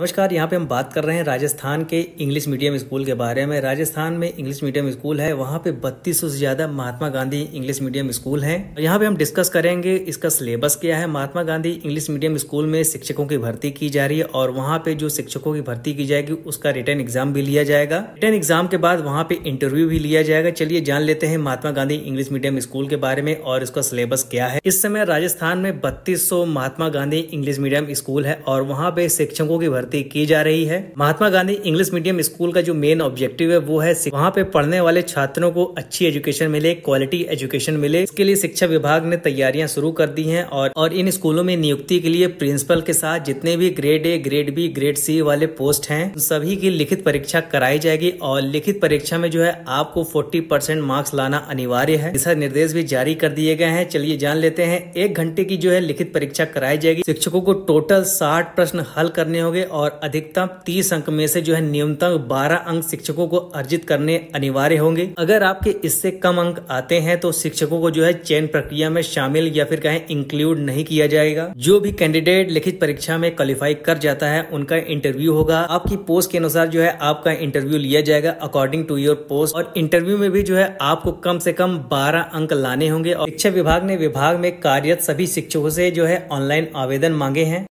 नमस्कार, यहाँ पे हम बात कर रहे हैं राजस्थान के इंग्लिश मीडियम स्कूल के बारे में। राजस्थान में इंग्लिश मीडियम स्कूल है, वहाँ पे बत्तीस से ज़्यादा Mahatma Gandhi English medium school हैं। यहाँ पे हम डिस्कस करेंगे इसका सिलेबस क्या है। Mahatma Gandhi English medium school में शिक्षकों की भर्ती की जा रही है और वहाँ पे जो शिक्षकों की भर्ती की जाएगी, उसका रिटर्न एग्ज़ाम भी लिया जाएगा। रिटर्न एग्ज़ाम के बाद वहाँ पे इंटरव्यू भी लिया जाएगा। चलिए जान लेते हैं Mahatma Gandhi English medium school के बारे में और इसका सिलेबस क्या है। इस समय राजस्थान में बत्तीस Mahatma Gandhi English medium school है और वहाँ पे शिक्षकों की भर्ती की जा रही है। है Mahatma Gandhi English medium school का जो मेन ऑब्जेक्टिव है, वो है वहाँ पे पढ़ने वाले छात्रों को अच्छी एजुकेशन मिले क्वालिटी एजुकेशन मिले। इसके लिए शिक्षा विभाग ने तैयारियाँ शुरू कर दी हैं और और इन स्कूलों में नियुक्ति के लिए प्रिंसिपल के साथ जितने भी grade A grade B grade C वाले पोस्ट हैं सभी की लिखित परीक्षा कराई जाएगी और लिखित परीक्षा में जो है आपको फोर्टी परसेंट मार्क्स लाना अनिवार्य है। दिशा निर्देश भी जारी कर दिए गए हैं। चलिए जान लेते हैं, एक घंटे की जो है लिखित परीक्षा कराई जाएगी। शिक्षकों को टोटल साठ प्रश्न हल करने होंगे और अधिकतम तीस अंक में से जो है न्यूनतम बारह अंक शिक्षकों को अर्जित करने अनिवार्य होंगे। अगर आपके इससे कम अंक आते हैं तो शिक्षकों को जो है चयन प्रक्रिया में शामिल या फिर कहें इंक्लूड नहीं किया जाएगा। जो भी कैंडिडेट लिखित परीक्षा में क्वालिफाई कर जाता है, उनका इंटरव्यू होगा। आपकी पोस्ट के अनुसार जो है आपका इंटरव्यू लिया जाएगा अकॉर्डिंग टू योर पोस्ट और इंटरव्यू में भी जो है आपको कम से कम बारह अंक लाने होंगे और शिक्षा विभाग ने विभाग में कार्यरत सभी शिक्षकों से जो है ऑनलाइन आवेदन मांगे हैं।